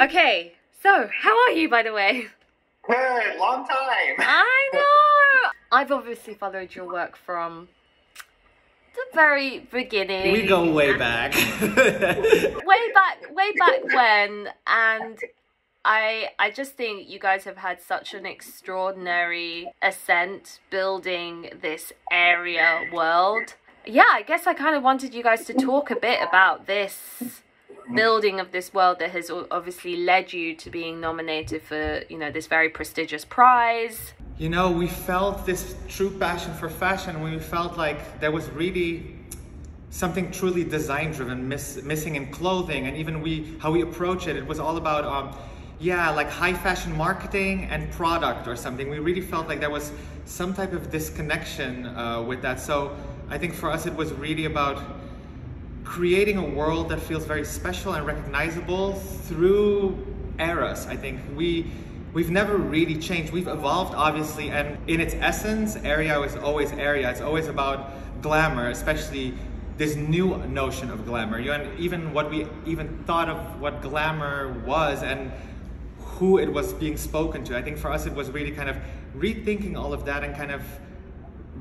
Okay, so how are you, by the way? Good, long time. I know. I've obviously followed your work from the very beginning. We go way back. way back, way back when, and I I just think you guys have had such an extraordinary ascent building this area world. Yeah, I guess I kind of wanted you guys to talk a bit about this building of this world that has obviously led you to being nominated for, you know, this very prestigious prize. You know, we felt this true passion for fashion when we felt like there was really something truly design driven miss, missing in clothing and even we how we approach it it was all about um, yeah, like high fashion marketing and product or something. We really felt like there was some type of disconnection uh, with that. So I think for us it was really about creating a world that feels very special and recognizable through eras. I think we we've never really changed. We've evolved obviously and in its essence, area is always area. It's always about glamour, especially this new notion of glamour. You and even what we even thought of what glamour was and who it was being spoken to. I think for us it was really kind of rethinking all of that and kind of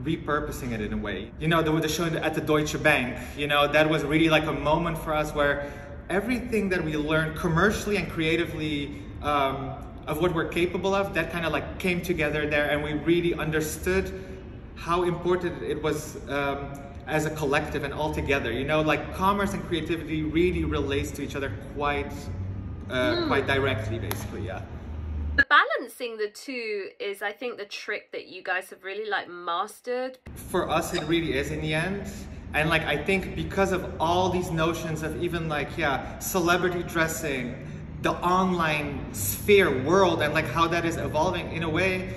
repurposing it in a way. You know, the, the show at the Deutsche Bank, you know, that was really like a moment for us where everything that we learned commercially and creatively um, of what we're capable of, that kind of like came together there and we really understood how important it was um, as a collective and all together. You know, like commerce and creativity really relates to each other quite uh, mm. quite directly, basically. Yeah. The two is, I think, the trick that you guys have really like mastered. For us, it really is in the end. And like, I think because of all these notions of even like, yeah, celebrity dressing, the online sphere world, and like how that is evolving in a way,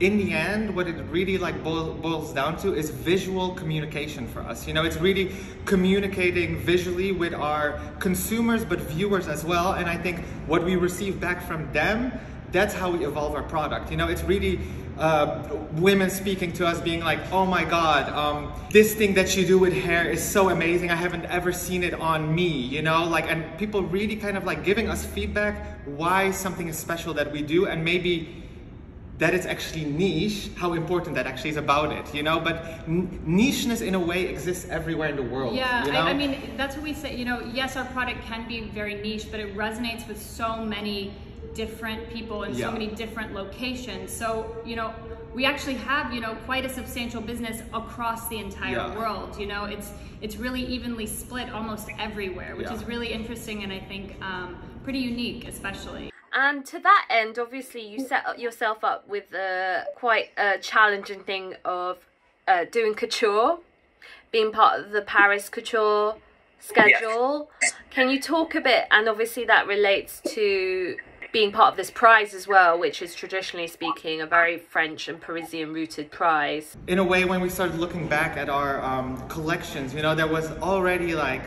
in the end, what it really like boils down to is visual communication for us. You know, it's really communicating visually with our consumers, but viewers as well. And I think what we receive back from them, that's how we evolve our product. You know, it's really uh, women speaking to us being like, oh my God, um, this thing that you do with hair is so amazing. I haven't ever seen it on me, you know, like, and people really kind of like giving us feedback why something is special that we do and maybe that it's actually niche, how important that actually is about it, you know? But nicheness in a way exists everywhere in the world. Yeah, you know? I, I, mean, that's what we say, you know, yes, our product can be very niche, but it resonates with so many different people in yeah. so many different locations. So, you know, we actually have, you know, quite a substantial business across the entire yeah. world. You know, it's it's really evenly split almost everywhere, which yeah. is really interesting and I think um, pretty unique, especially. And to that end, obviously, you set yourself up with a quite a challenging thing of uh, doing couture, being part of the Paris couture schedule. Yes. Can you talk a bit? And obviously, that relates to being part of this prize as well, which is traditionally speaking a very French and Parisian rooted prize. In a way, when we started looking back at our um, collections, you know, there was already like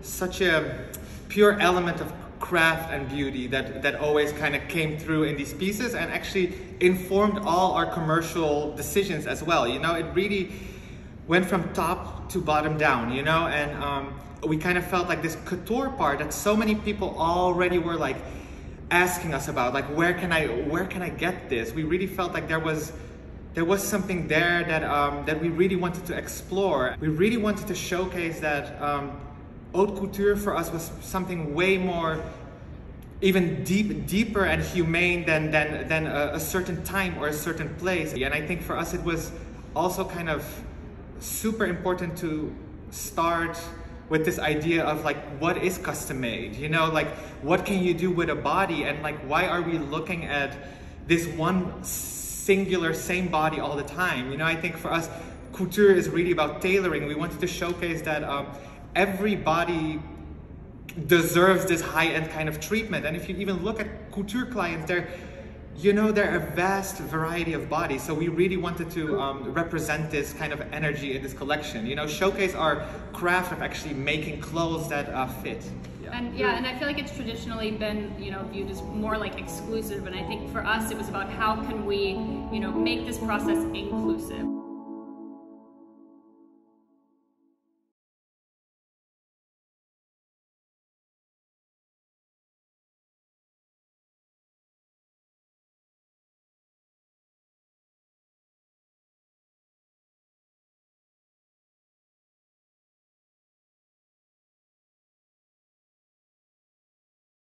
such a pure element of craft and beauty that, that always kind of came through in these pieces and actually informed all our commercial decisions as well. You know, it really went from top to bottom down, you know, and um, we kind of felt like this couture part that so many people already were like asking us about, like where can I where can I get this? We really felt like there was there was something there that um, that we really wanted to explore. We really wanted to showcase that um, haute couture for us was something way more even deep, deeper and humane than, than, than a, a, certain time or a certain place. And I think for us it was also kind of super important to start with this idea of like what is custom made? You know like what can you do with a body? And like why are we looking at this one singular same body all the time? You know i think for us couture is really about tailoring. We wanted to showcase that um, everybody deserves this high-end kind of treatment. And if you even look at couture clients, they're, you know, there are a vast variety of bodies. So we really wanted to um, represent this kind of energy in this collection. You know, showcase our craft of actually making clothes that uh, fit. Yeah. And yeah, and I feel like it's traditionally been, you know, viewed as more like exclusive. And I think for us, it was about how can we, you know, make this process inclusive.